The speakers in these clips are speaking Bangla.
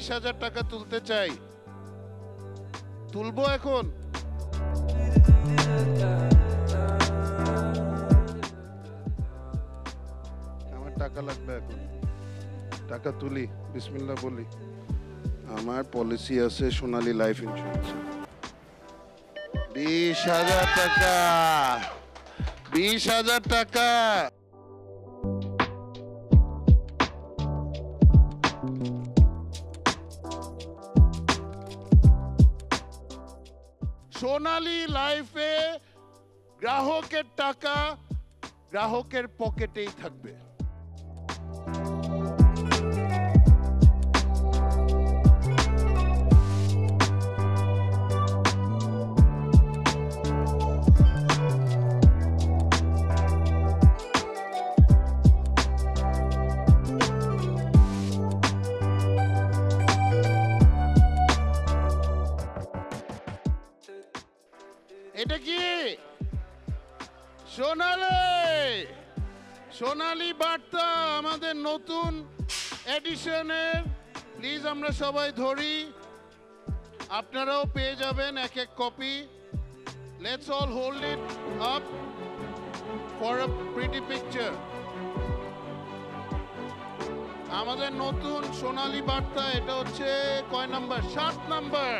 বিশ হাজার টাকা তুলতে চাই। তুলবো এখন? আমার টাকা লাগবে এখন। টাকা তুলি, বিসমিল্লাহ বলি। আমার পলিসি আছে সোনালী লাইফ ইন্স্যুরেন্স। বিশ হাজার টাকা। বিশ হাজার টাকা। সোনালী লাইফে গ্রাহকের টাকা গ্রাহকের পকেটেই থাকবে। সোনালি বার্তা আমাদের নতুন এডিশনের। প্লিজ আমরা সবাই ধরি। আপনারাও পেয়ে যাবেন এক এক copy let's all hold it up for a pretty picture আমাদের নতুন সোনালী বার্তা, এটা হচ্ছে কয় নাম্বার? সাত নাম্বার।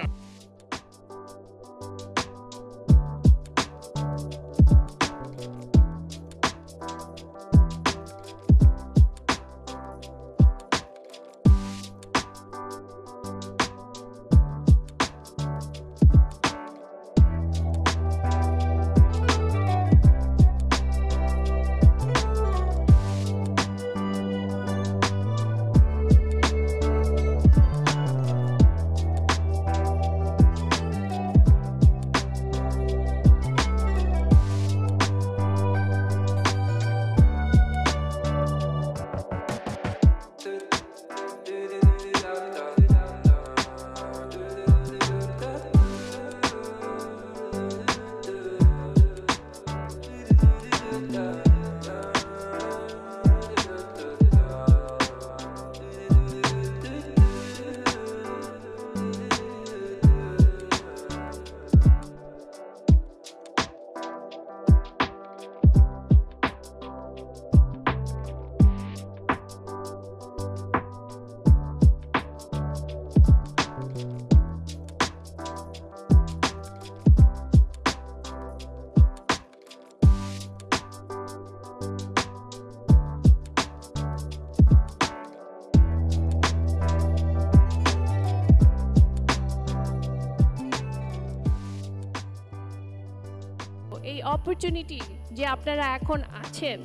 অপরচুনিটি যে আপনারা এখন আছেন,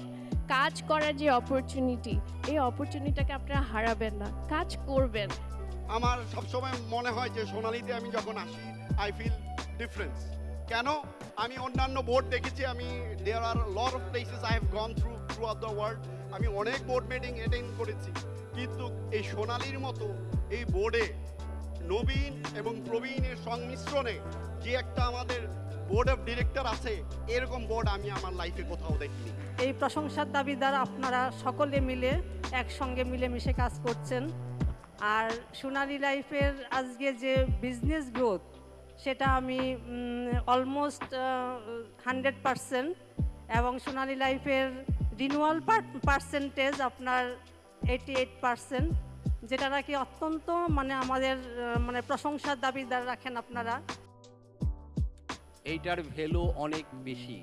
কাজ করার যে অপরচুনিটি এই অপরচুনিটিটাকে আপনারা হারাবেন না, কাজ করবেন। আমার সবসময় মনে হয় যে সোনালিতে আমি যখন আসি আই ফিল ডিফারেন্স কেন? আমি অন্যান্য বোর্ড দেখেছি, আমি there are lot of places I have gone through throughout the world আমি অনেক বোর্ড মিটিং অ্যাটেন্ড করেছি। কিন্তু এই সোনালির মতো এই বোর্ডে নবীন এবং প্রবীণের সংমিশ্রণে যে একটা আমাদের বোর্ড অফ ডিরেক্টর আছে, এরকম বোর্ড আমি আমার লাইফে কোথাও দেখিনি। এই প্রশংসার দাবিদার আপনারা সকলে মিলে একসঙ্গে মিলেমিশে কাজ করছেন। আর সোনালী লাইফের আজকে যে বিজনেস গ্রোথ সেটা আমি অলমোস্ট হান্ড্রেড পারসেন্ট এবং সোনালী লাইফের রিনুয়াল পার্সেন্টেজ আপনার এইটি এইট পারসেন্ট যেটা নাকি অত্যন্ত মানে আমাদের মানে প্রশংসার দাবিদার রাখেন আপনারা। এইটার ভ্যালু অনেক বেশি।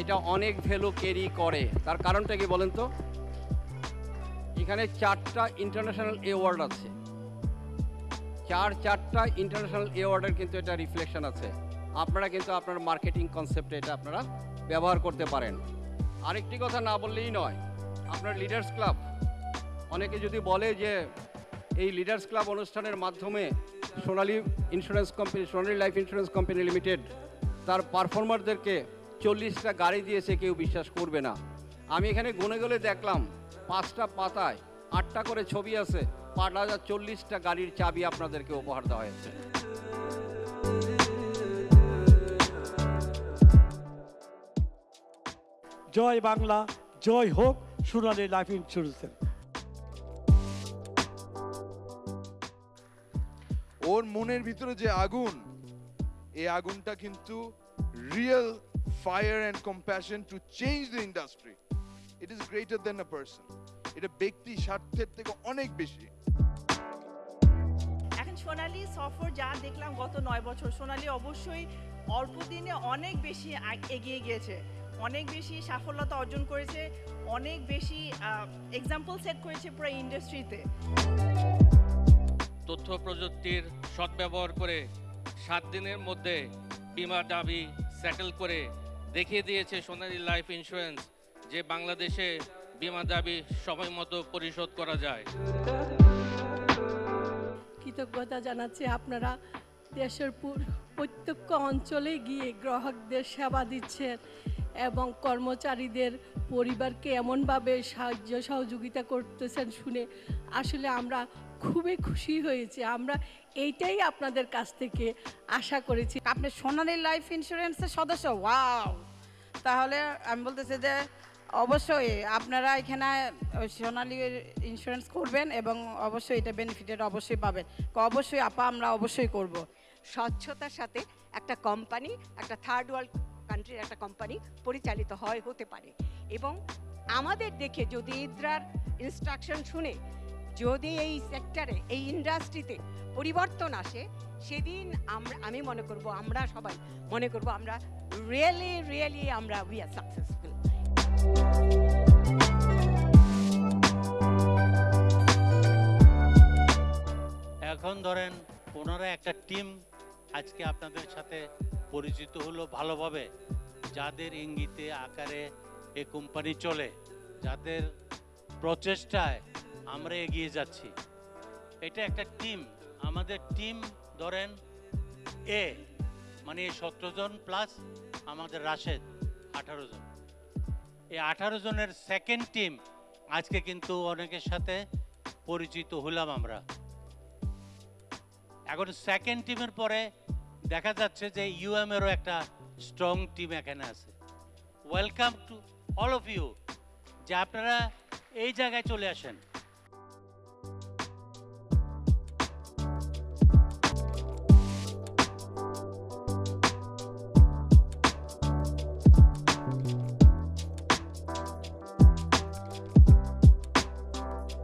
এটা অনেক ভ্যালু ক্যারি করে। তার কারণটা কি বলেন তো? এখানে চারটা ইন্টারন্যাশনাল অ্যাওয়ার্ড আছে। চার, চারটা ইন্টারন্যাশনাল অ্যাওয়ার্ডের কিন্তু এটা রিফ্লেকশন আছে। আপনারা কিন্তু আপনার মার্কেটিং কনসেপ্টে এটা আপনারা ব্যবহার করতে পারেন। আরেকটি কথা না বললেই নয়, আপনার লিডার্স ক্লাব অনেকে যদি বলে যে এই লিডার্স ক্লাব অনুষ্ঠানের মাধ্যমে Sonali insurance company, Sonali life insurance company limited তার পারফর্মারদেরকে চল্লিশটা গাড়ি দিয়েছে, কেউ বিশ্বাস করবে না। আমি এখানে গুনে গেলে দেখলাম, পাঁচটা পাতায় আটটা করে ছবি আছে, পাঁচ হাজার চল্লিশটা গাড়ির চাবি আপনাদেরকে উপহার দেওয়া হয়েছে। জয় বাংলা, জয় হোক সোনালী লাইফ ইন্স্যুরেন্সের। ওর মনের ভিতরে যে আগুন, এই আগুনটা কিন্তু real fire and compassion to change the industry it is greater than a person এটা ব্যক্তি স্বার্থের থেকে অনেক বেশি। এখন সোনালি সফর যা দেখলাম গত নয় বছর, সোনালি অবশ্যই অল্প দিনে অনেক বেশি এগিয়ে গিয়েছে। অনেক বেশি সাফল্যতা অর্জন করেছে, অনেক বেশি এক্সাম্পল সেট করেছে পুরো ইন্ডাস্ট্রিতে তথ্য প্রযুক্তির সদ্ব্যবহার করে সাত দিনের মধ্যে বিমা দাবি সেটেল করে দেখিয়ে দিয়েছে সোনালী লাইফ ইন্স্যুরেন্স, যে বাংলাদেশে বিমা দাবি সময় মতো পরিশোধ করা যায়। কৃতজ্ঞতা জানাচ্ছি আপনারা। দেশের পুর- প্রত্যেক অঞ্চলে গিয়ে গ্রাহকদের সেবা দিচ্ছেন এবং কর্মচারীদের পরিবারকে এমনভাবে সাহায্য সহযোগিতা করতেছেন শুনে আসলে আমরা খুবই খুশি হয়েছি। আমরা এইটাই আপনাদের কাছ থেকে আশা করেছি। আপনি সোনালী লাইফ ইন্স্যুরেন্সের সদস্য, ওয়াও! তাহলে আমি বলতেছি যে অবশ্যই আপনারা এখানে সোনালী ইন্স্যুরেন্স করবেন এবং অবশ্যই এটা বেনিফিটেড অবশ্যই পাবেন। অবশ্যই আপা, আমরা অবশ্যই করব। স্বচ্ছতার সাথে একটা কোম্পানি, একটা থার্ড ওয়ার্ল্ড কান্ট্রির একটা কোম্পানি পরিচালিত হয়, হতে পারে। এবং আমাদের দেখে যদি ইদ্রার ইনস্ট্রাকশন শুনে যদি এই সেক্টরে এই ইন্ডাস্ট্রিতে পরিবর্তন আসে, সেদিন আমরা, আমি মনে করব আমরা সবাই মনে করব আমরা রিয়েলি রিয়েলি আমরা উই আর সাকসেসফুল এখন ধরেন ওনারা একটা টিম আজকে আপনাদের সাথে পরিচিত হলো ভালোভাবে। যাদের ইঙ্গিতে, আকারে এ কোম্পানি চলে, যাদের প্রচেষ্টায় আমরা এগিয়ে যাচ্ছি। এটা একটা টিম আমাদের টিম ধরেন এ মানে সতেরো জন প্লাস আমাদের রাশেদ, আঠারো জন। এই আঠারো জনের সেকেন্ড টিম আজকে কিন্তু অনেকের সাথে পরিচিত হলাম আমরা। এখন সেকেন্ড টিমের পরে দেখা যাচ্ছে যে ইউএম এরও একটা স্ট্রং টিম এখানে আছে। Welcome to all of you যে আপনারা এই জায়গায় চলে আসেন।